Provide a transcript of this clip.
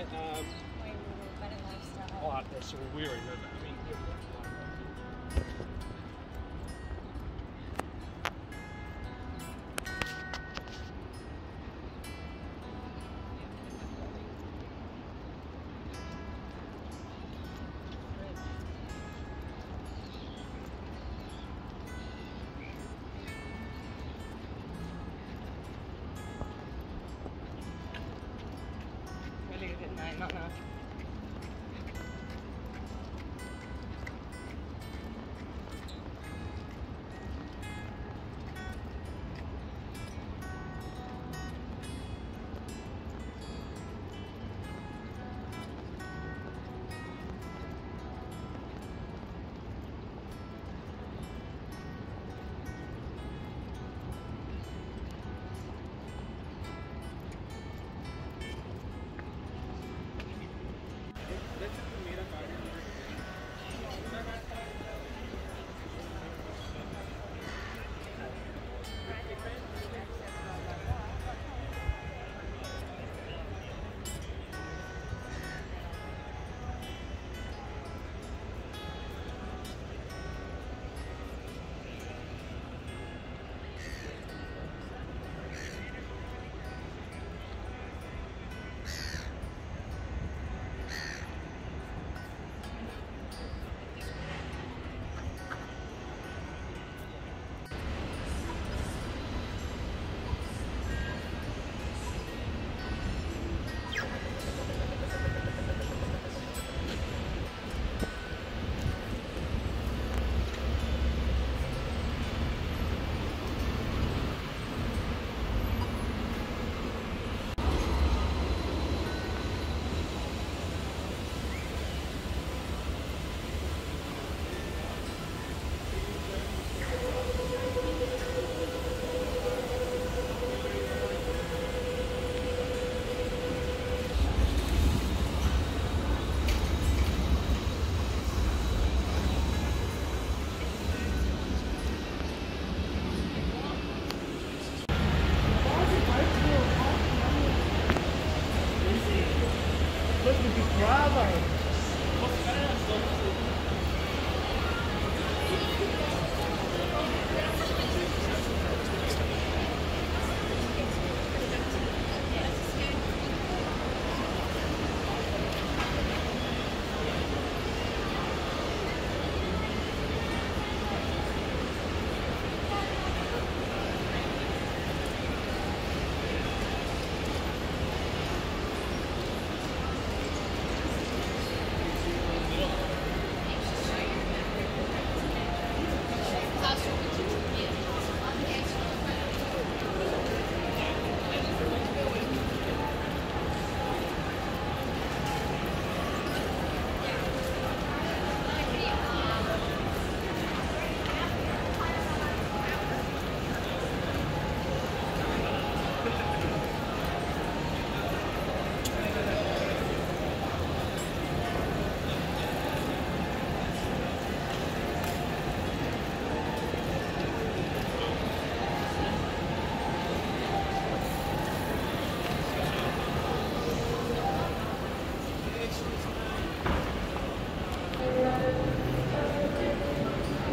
get um, Way better lifestyle. oh, that's all we already know that. Good night, not now.